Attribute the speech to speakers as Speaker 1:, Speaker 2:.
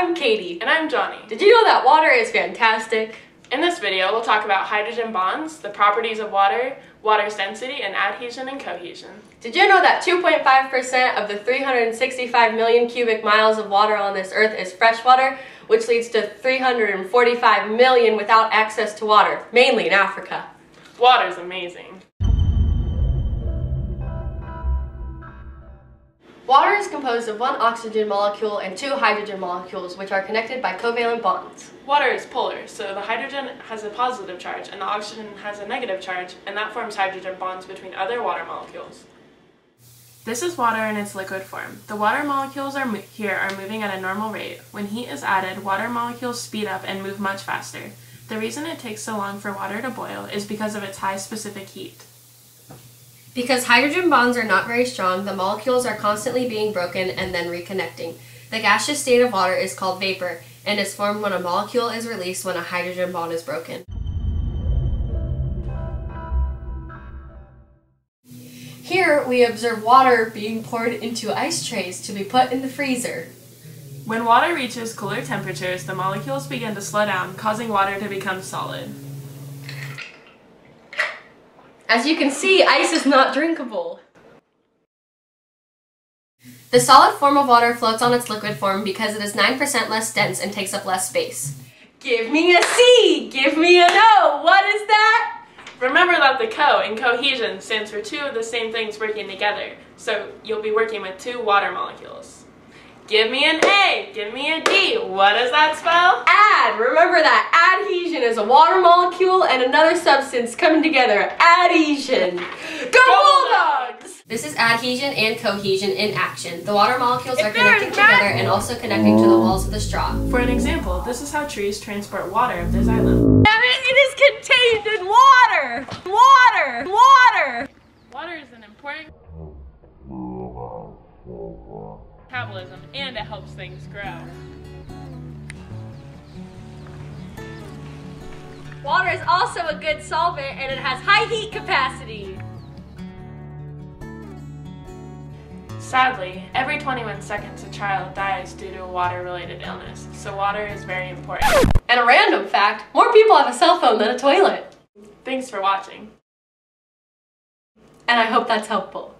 Speaker 1: I'm Katie.
Speaker 2: And I'm Johnny.
Speaker 1: Did you know that water is fantastic?
Speaker 2: In this video, we'll talk about hydrogen bonds, the properties of water, water's density, and adhesion and cohesion.
Speaker 1: Did you know that 2.5% of the 365 million cubic miles of water on this earth is freshwater, which leads to 345 million without access to water, mainly in Africa?
Speaker 2: Water's amazing.
Speaker 1: Water is composed of one oxygen molecule and two hydrogen molecules, which are connected by covalent bonds.
Speaker 2: Water is polar, so the hydrogen has a positive charge and the oxygen has a negative charge, and that forms hydrogen bonds between other water molecules. This is water in its liquid form. The water molecules are here are moving at a normal rate. When heat is added, water molecules speed up and move much faster. The reason it takes so long for water to boil is because of its high specific heat.
Speaker 1: Because hydrogen bonds are not very strong, the molecules are constantly being broken and then reconnecting. The gaseous state of water is called vapor and is formed when a molecule is released when a hydrogen bond is broken. Here we observe water being poured into ice trays to be put in the freezer.
Speaker 2: When water reaches cooler temperatures, the molecules begin to slow down, causing water to become solid.
Speaker 1: As you can see, ice is not drinkable. The solid form of water floats on its liquid form because it is 9% less dense and takes up less space. Give me a C! Give me an O! What is that?
Speaker 2: Remember that the co in cohesion stands for two of the same things working together, so you'll be working with two water molecules. Give me an A, give me a D. What does that spell?
Speaker 1: Add. Remember that adhesion is a water molecule and another substance coming together. Adhesion. Go Bulldogs! This is adhesion and cohesion in action. The water molecules are connecting together and also connecting to the walls of the straw.
Speaker 2: For an example, this is how trees transport water up this island.
Speaker 1: It is contained in water! Water! Water!
Speaker 2: Water is an important metabolism and it helps things grow.
Speaker 1: Water is also a good solvent and it has high heat capacity.
Speaker 2: Sadly, every 21 seconds a child dies due to a water-related illness, so water is very important.
Speaker 1: And a random fact, more people have a cell phone than a toilet.
Speaker 2: Thanks for watching.
Speaker 1: And I hope that's helpful.